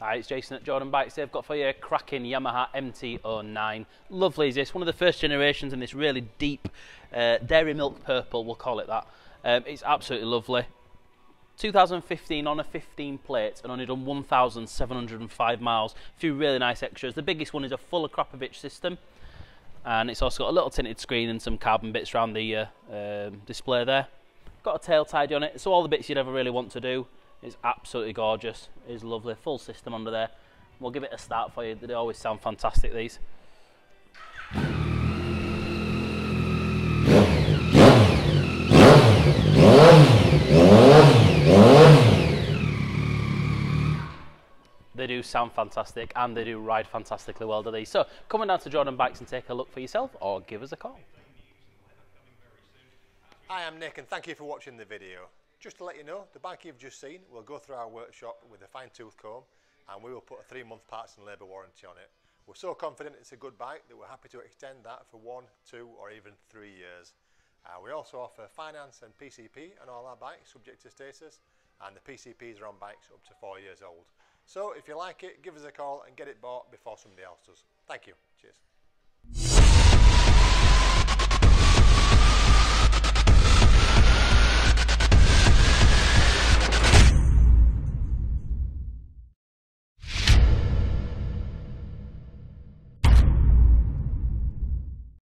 Hi, it's Jason at Jordan Bikes. They've got for you a cracking Yamaha MT-09. Lovely is this, one of the first generations in this really deep uh, dairy milk purple, we'll call it that. Um, it's absolutely lovely. 2015 on a 15 plate and only done 1,705 miles. A few really nice extras. The biggest one is a full Akrapovic system and it's also got a little tinted screen and some carbon bits around the uh, um, display there. Got a tail tidy on it, so all the bits you'd ever really want to do. It's absolutely gorgeous. It's lovely, full system under there. We'll give it a start for you. They always sound fantastic, these. They do sound fantastic and they do ride fantastically well, do they? So come on down to Jordan Bikes and take a look for yourself or give us a call. Hi, I'm Nick and thank you for watching the video. Just to let you know, the bike you've just seen will go through our workshop with a fine tooth comb and we will put a three month parts and labour warranty on it. We're so confident it's a good bike that we're happy to extend that for one, two or even three years. Uh, we also offer finance and PCP on all our bikes subject to status and the PCPs are on bikes up to four years old. So if you like it, give us a call and get it bought before somebody else does. Thank you. Cheers.